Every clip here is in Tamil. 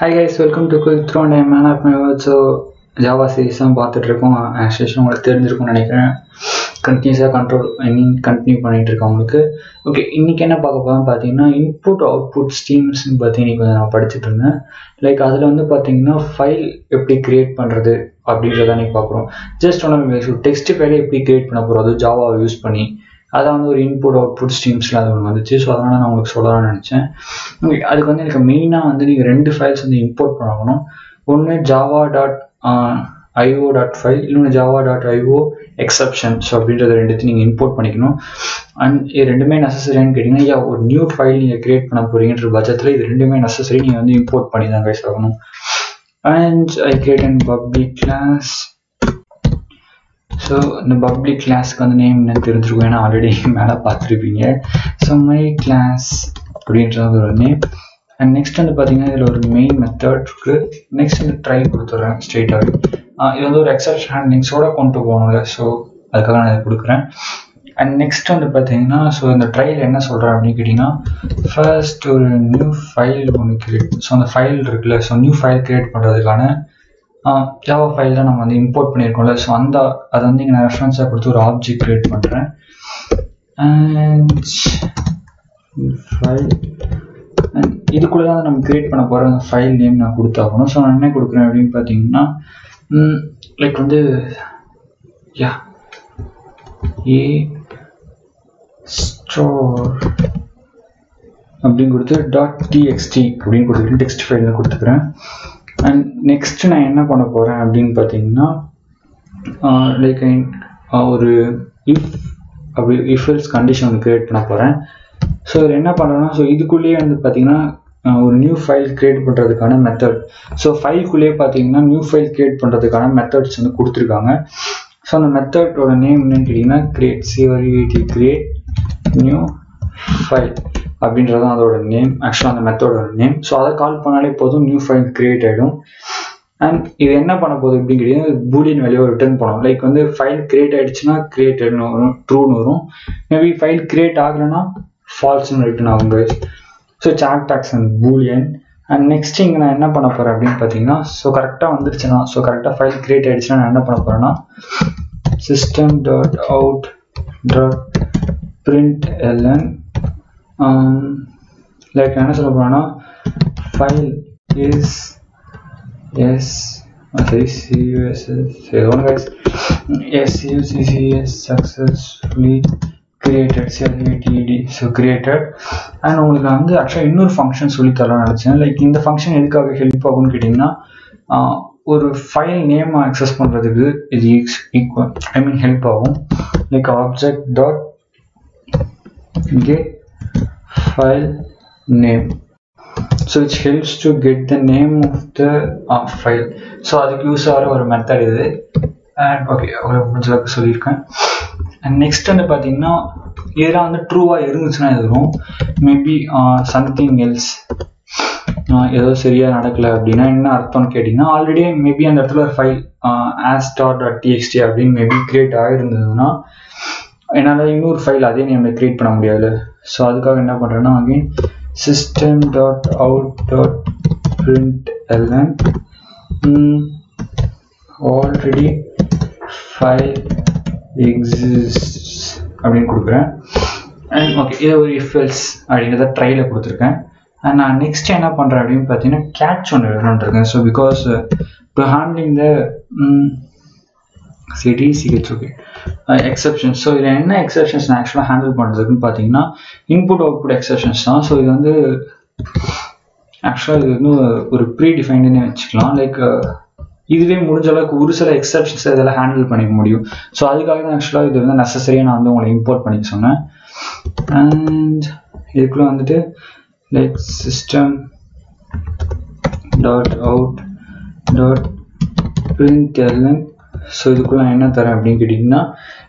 Hi guys welcome to quick throw and man of my word so Java series தான் பார்த்துட்ருக்கோம். ஆக்சுவலி உங்களுக்கு தெரிஞ்சிருக்கும்னு நினைக்கிறேன். கண்டினியூஸாக கண்ட்ரோல் ஐ மீன் கண்டினியூ பண்ணிகிட்டு இருக்கேன் உங்களுக்கு. ஓகே இன்றைக்கி என்ன பார்க்க போகிறோம் பார்த்தீங்கன்னா இன்புட் அவுட்புட் ஸ்ட்ரீம்ஸ்னு பற்றி இன்றைக்கி கொஞ்சம் நான் படிச்சுட்டு இருந்தேன். லைக் அதில் வந்து பார்த்தீங்கன்னா ஃபைல் எப்படி க்ரியேட் பண்ணுறது அப்படின்றத இன்றைக்கி பார்க்குறோம் ஜஸ்ட் ஒன்று டெக்ஸ்ட் ஃபைலை எப்படி க்ரியேட் பண்ண போகிறோம் அது ஜாவாவை யூஸ் பண்ணி. அதை வந்து ஒரு இன்புட் அவுட்புட் ஸ்ட்ரீம்ஸில் அது ஒன்று வந்துச்சு. ஸோ அதனால் நான் உங்களுக்கு சொல்லலாம்னு நினச்சேன். அதுக்கு வந்து எனக்கு மெயினாக வந்து நீங்கள் ரெண்டு ஃபைல்ஸ் வந்து இம்போர்ட் பண்ணணும். ஒன்று Java dot IO dot file இன்னொன்று ஜாவா டாட் ஐஓ எக்ஸப்ஷன்ஸ் அப்படின்றத ரெண்டுத்தையும் நீங்கள் இம்போர்ட் பண்ணிக்கணும். அண்ட் இது ரெண்டுமே நெசசரியான்னு கேட்டிங்கன்னா ஒரு நியூ ஃபைல் நீங்கள் கிரியேட் பண்ண போகிறீங்கன்ற பட்சத்தில் இது ரெண்டுமே நெசசரி நீங்கள் வந்து இம்போர்ட் பண்ணி தான் கைஸ் ஆகணும். And I create and public class so இந்த பப்ளிக் கிளாஸ்க்கு வந்து நேம் என்ன தெரிஞ்சிருக்கும். ஏன்னா ஆல்ரெடி மேலே பார்த்துருப்பீங்க. ஸோ மை கிளாஸ் அப்படின்றது ஒரு நேம் அண்ட் நெக்ஸ்ட் வந்து பார்த்தீங்கன்னா இதில் ஒரு மெயின் மெத்தட் இருக்குது நெக்ஸ்ட் வந்து ட்ரை கொடுத்துட்றேன் ஸ்ட்ரெயிட்டாகவே இது வந்து ஒரு எக்ஸப்ஷன் ஹேண்ட்லிங்ஸோட கொண்டு போகணும்ல. ஸோ அதுக்காக நான் இதை கொடுக்குறேன். அண்ட் நெக்ஸ்ட் வந்து பார்த்தீங்கன்னா ஸோ இந்த ட்ரையில் என்ன சொல்கிறேன் அப்படின்னு கேட்டிங்கன்னா ஃபர்ஸ்ட் ஒரு நியூ ஃபைல் ஒன்று கிரியேட் ஸோ அந்த ஃபைல் இருக்குல்ல. ஸோ நியூ ஃபைல் கிரியேட் பண்ணுறதுக்கான ஜாவா ஃபைல் தான் நம்ம வந்து இம்போர்ட் பண்ணியிருக்கோம்ல. ஸோ அந்த அதை வந்து இங்கே நான் ரெஃபரன்ஸாக கொடுத்து ஒரு ஆப்ஜெக்ட் க்ரியேட் பண்ணுறேன் அண்ட் ஃபைல் அண்ட் இதுக்குள்ளே தான் நம்ம க்ரியேட் பண்ண போகிற அந்த ஃபைல் நேம் நான் கொடுத்தாகணும். ஸோ நான் என்ன கொடுக்குறேன் அப்படின்னு பார்த்தீங்கன்னா லைக் வந்து யா ஏ ஸ்டோர் அப்படின்னு கொடுத்து டாட் டிஎக்ஸ்டி அப்படின்னு கொடுத்துட்டு டெக்ஸ்ட் ஃபைலில் கொடுத்துக்கிறேன். அண்ட் நெக்ஸ்ட் நான் என்ன பண்ண போகிறேன் அப்படின்னு பார்த்தீங்கன்னா லைக் ஒரு இஃப் அப்படி இஃப்எல்ஸ் கண்டிஷன் ஒன்று க்ரியேட் பண்ண போகிறேன் ஸோ இதில் என்ன பண்ணுறேன்னா ஸோ இதுக்குள்ளேயே வந்து பார்த்தீங்கன்னா ஒரு நியூ ஃபைல் க்ரியேட் பண்ணுறதுக்கான மெத்தட் ஸோ ஃபைல்குள்ளேயே பார்த்தீங்கன்னா நியூ ஃபைல் க்ரியேட் பண்ணுறதுக்கான மெத்தட்ஸ் வந்து கொடுத்துருக்காங்க. ஸோ அந்த மெத்தடோட நேம் என்னன்னு கேட்டிங்கன்னா create C R E T create new file அப்படின்றது தான் அதோட நேம் ஆக்சுவலாக அந்த மெத்தடோட நேம் ஸோ அதை கால் பண்ணாலே போதும் நியூ ஃபைல் கிரியேட் ஆகிடும் அண்ட் இது என்ன பண்ண போகுது அப்படின்னு கேட்டீங்கன்னா பூலியன் வேல்யூவை ரிட்டர்ன் பண்ணும் லைக் வந்து ஃபைல் கிரியேட் ஆகிடுச்சுன்னா கிரியேட்டட்னு வரும் ட்ரூன்னு வரும். மேபி ஃபைல் கிரியேட் ஆகலைன்னா ஃபால்ஸ்னு ரிட்டர்ன் ஆகும் கைஸ் ஸோ சாட் டாக்ஸ் அண்ட் பூலியன் அண்ட் நெக்ஸ்ட் இங்கே நான் என்ன பண்ண போகிறேன் அப்படின்னு பார்த்தீங்கன்னா ஸோ கரெக்டாக வந்துருச்சுன்னா ஸோ கரெக்டாக ஃபைல் கிரியேட் ஆகிடுச்சுன்னா நான் என்ன பண்ண போகிறேன்னா system dot out dot print ln Um, like என்ன சொல்ல போகிறேன்னா ஃபைல் இஸ் எஸ் சரி சியூஎஸ்எஸ் ஏதோ ஒன்று கைஸ் எஸ் யூசிசிஎஸ் சக்ஸஸ்ஃபுல்லி கிரியேட்டட் சிஎல்இடிடி ஸோ கிரியேட்டட் அண்ட் உங்களுக்கு நான் வந்து ஆக்சுவலாக இன்னொரு ஃபங்க்ஷன் சொல்லி தரலாம் நினச்சேன். லைக் இந்த ஃபங்க்ஷன் எதுக்காக ஹெல்ப் ஆகும்னு கேட்டிங்கன்னா ஒரு ஃபைல் நேம் அக்சஸ் பண்ணுறதுக்கு இது ஈக்குவல் ஐ மீன் ஹெல்ப் ஆகும். Like object dot get file name. So which helps to get the name of the uh, file. So அதுக்கு யூஸ் ஆகிற ஒரு மெத்தட் இது. அண்ட் ஓகே அவ்வளோ முடிஞ்ச அளவுக்கு சொல்லியிருக்கேன். அண்ட் நெக்ஸ்ட் வந்து பார்த்தீங்கன்னா இதெல்லாம் வந்து ட்ரூவாக இருந்துச்சுன்னா இது வரும்? மேபி சம்திங் எல்ஸ் ஏதோ சரியாக நடக்கலை அப்படின்னா என்ன அர்த்தம்னு கேட்டிங்கன்னா ஆல்ரெடி மேபி அந்த இடத்துல ஒரு ஃபைல் ஆஸ் டாட் டாட் டிஎக்ஸ்டி அப்படின்னு மேபி கிரியேட் ஆகிருந்ததுன்னா என்னால் இன்னொரு ஃபைல் அதே நேமில் க்ரியேட் பண்ண முடியாது ஸோ அதுக்காக என்ன பண்ணுறேன்னா again system dot out dot print ln already file exist அப்படின்னு கொடுக்குறேன். அண்ட் ஓகே இதை ஒரு இஃபெல்ஸ் அப்படிங்கிறத ட்ரையில் கொடுத்துருக்கேன். அண்ட் நான் நெக்ஸ்ட் என்ன பண்ணுறேன் அப்படின்னு பார்த்தீங்கன்னா கேட்ச் ஒன்று வேணும்னு so because to handling the CD CH okay. Exceptions so இதில் என்ன எக்ஸப்ஷன்ஸ் நான் ஆக்சுவலாக ஹேண்டில் பண்ணுறதுக்குன்னு பார்த்தீங்கன்னா இன்புட் அவுட்புட் எக்ஸப்ஷன்ஸ் தான். ஸோ இது வந்து ஆக்சுவலாக இது வந்து ஒரு ப்ரீ டிஃபைன்டுன்னு வச்சுக்கலாம். லைக் இதுவே முடிஞ்ச அளவுக்கு ஒரு சில எக்ஸப்ஷன்ஸ் இதெல்லாம் ஹேண்டில் பண்ணிக்க முடியும். ஸோ அதுக்காக தான் ஆக்சுவலாக இது வந்து நெசசரியாக நான் வந்து உங்களை இம்போர்ட் பண்ணிக்க சொன்னேன். அண்ட் இதுக்குள்ளே வந்துட்டு like system dot out dot print ln so இதுக்குள்ள என்ன தரேன் அப்படின்னு கேட்டிங்கன்னா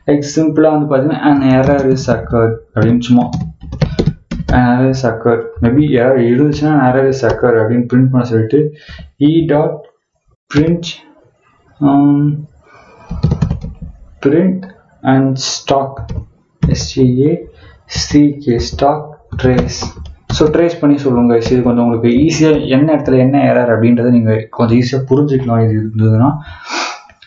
லைக் சிம்பிளாக வந்து பார்த்தீங்கன்னா அண்ட் எரர் இஸ் அக்கர் அப்படின்னு சும்மா. Error is occur maybe error இருந்துச்சுன்னா எரர் இஸ் அக்கர் அப்படின்னு பிரிண்ட் பண்ண சொல்லிட்டு e dot print print and stack S T A C K stack trace so trace பண்ணி சொல்லுங்க இது கொஞ்சம் உங்களுக்கு ஈஸியாக என்ன இடத்துல என்ன ஏறார் அப்படின்றத நீங்கள் கொஞ்சம் ஈஸியாக புரிஞ்சுக்கலாம். இது இருந்ததுன்னா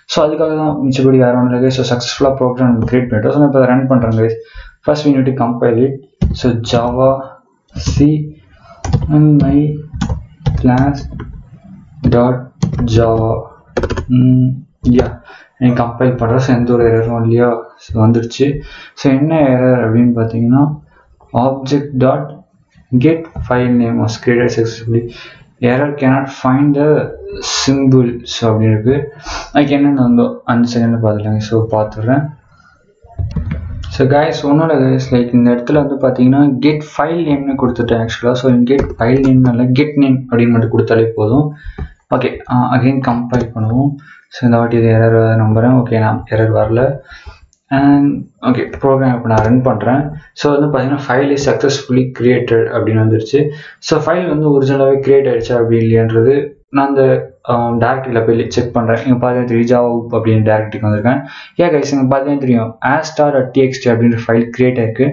ஸோ அதுக்காக தான் மிச்சபடி வேறு ஒன்றும் இல்லை ஸோ சக்ஸஸ்ஃபுல்லாக ப்ரோக்ராம் கிரியேட் பண்ணிட்டோம். ஸோ நான் இப்போ ரன் பண்ணுறேன் guys first we need to compile it so Java c my class dot Java yeah நீங்கள் கம்பைல் பண்ணுறேன் ஸோ எந்த ஒரு எரரும் இல்லையா ஸோ வந்துடுச்சு ஸோ என்ன எரர் அப்படின்னு பார்த்தீங்கன்னா object dot get file name was created successfully error cannot find the simple so அப்படின்னு இருக்கு. அதுக்கு என்னென்ன வந்தோ அஞ்சு செகண்டில் பார்த்துலாங்க ஸோ பார்த்துடுறேன். ஸோ கைஸ் ஒன்றும் இல்லை கைஸ் லைக் இந்த இடத்துல வந்து பார்த்தீங்கன்னா கெட் ஃபைல் நேம்னு கொடுத்துட்டேன் ஆக்சுவலாக ஸோ கெட் ஃபைல் நேம் இல்லை கெட் நேம் அப்படின்னு மட்டும் கொடுத்தாலே போதும். ஓகே அகைன் கம்பைல் பண்ணுவோம். ஸோ இந்த வாட்டி இது எரர் நம்புகிறேன் ஓகே நான் எரர் வரல. அண்ட் ஓகே ப்ரோக்ராம் இப்போ நான் ரன் பண்ணுறேன் ஸோ வந்து பார்த்தீங்கன்னா ஃபைல் இஸ் சக்ஸஸ்ஃபுல்லி கிரியேட்டட் அப்படின்னு வந்துருச்சு. ஸோ ஃபைல் வந்து ஒரிஜினலாகவே கிரியேட் ஆயிடுச்சா அப்படி இல்லையன்றது நான் அந்த um, டேரக்டரியில் போய் செக் பண்ணுறேன் இங்கே பார்த்தீங்கன்னா தெரியும் ஜாவா அப்படின்னு டேரக்டரிக்கு வந்திருக்கேன். ஏன் கைஸ் இங்கே பார்த்தீங்கன்னா தெரியும். ஆஸ்டார் அட் டிஎக்ஸ்டி அப்படின்ற ஃபைல் கிரியேட் ஆயிருக்கு.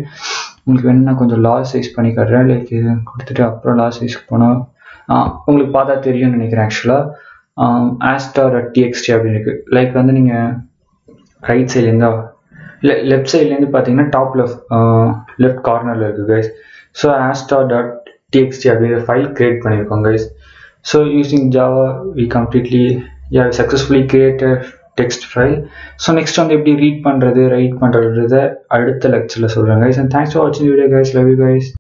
உங்களுக்கு வேணும்னா கொஞ்சம் லாஸ் சைஸ் பண்ணி காட்டுறேன். லைக் இது கொடுத்துட்டு அப்புறம் லாஸ் சைஸ்க்கு போனால் உங்களுக்கு பார்த்தா தெரியும்னு நினைக்கிறேன் ஆக்சுவலாக ஆஸ்டார் அட் டிஎக்ஸ்டி அப்படின்னு இருக்குது லைக் வந்து நீங்கள் ரைட் சைட்லேருந்தா லெஃப்ட் சைட்லேருந்து பார்த்தீங்கன்னா டாப் லெஃப்ட் லெஃப்ட் கார்னரில் இருக்குது guys so Asta dot TXT அப்படிங்கிற ஃபைல் கிரியேட் பண்ணியிருக்கோம் guys so using Java we completely yeah successfully created text file so next வந்து எப்படி ரீட் பண்ணுறது ரைட் பண்ணுறத அடுத்த லெக்சரில் சொல்கிறேன் கைஸ் அண்ட் தேங்க்ஸ் ஃபார் வாட்சிங் video guys love you guys